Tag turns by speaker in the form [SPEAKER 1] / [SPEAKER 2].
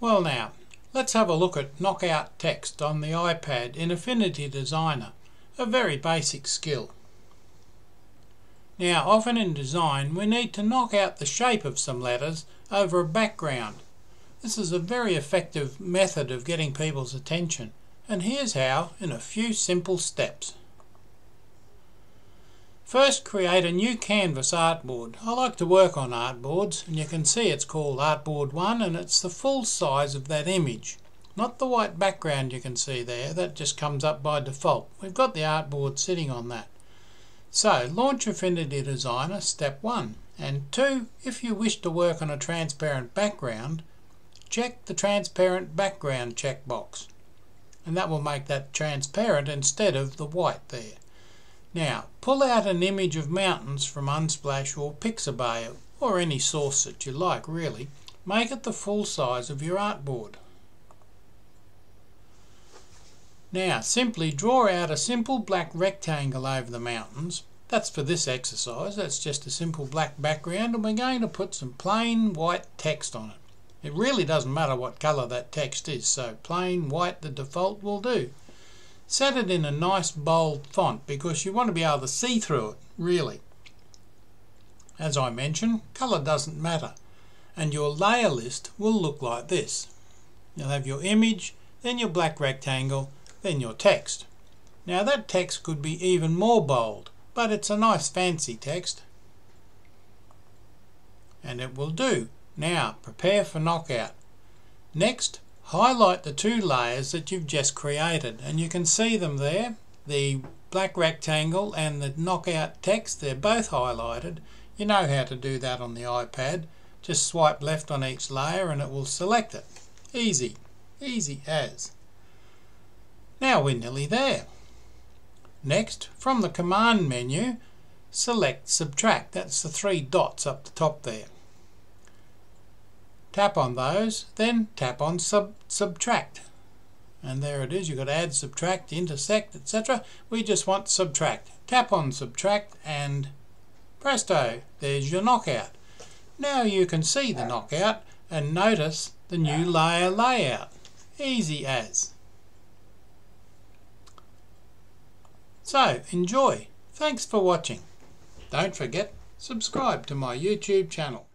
[SPEAKER 1] Well now, let's have a look at knockout text on the iPad in Affinity Designer, a very basic skill. Now often in design we need to knock out the shape of some letters over a background. This is a very effective method of getting people's attention and here's how in a few simple steps. First create a new canvas artboard. I like to work on artboards and you can see it's called artboard 1 and it's the full size of that image. Not the white background you can see there, that just comes up by default. We've got the artboard sitting on that. So launch Affinity Designer step 1 and 2 if you wish to work on a transparent background check the transparent background checkbox and that will make that transparent instead of the white there. Now, pull out an image of mountains from Unsplash or Pixabay or any source that you like really. Make it the full size of your artboard. Now, simply draw out a simple black rectangle over the mountains. That's for this exercise. That's just a simple black background and we're going to put some plain white text on it. It really doesn't matter what colour that text is, so plain white the default will do. Set it in a nice bold font because you want to be able to see through it, really. As I mentioned, colour doesn't matter. And your layer list will look like this. You'll have your image, then your black rectangle, then your text. Now that text could be even more bold, but it's a nice fancy text. And it will do. Now prepare for knockout. Next, highlight the two layers that you've just created. And you can see them there the black rectangle and the knockout text. They're both highlighted. You know how to do that on the iPad. Just swipe left on each layer and it will select it. Easy. Easy as. Now we're nearly there. Next from the command menu select subtract. That's the three dots up the top there tap on those, then tap on sub subtract. And there it is, you've got add, subtract, intersect, etc. We just want subtract. Tap on subtract and presto, there's your knockout. Now you can see the knockout and notice the new layer layout. Easy as. So, enjoy. Thanks for watching. Don't forget, subscribe to my YouTube channel.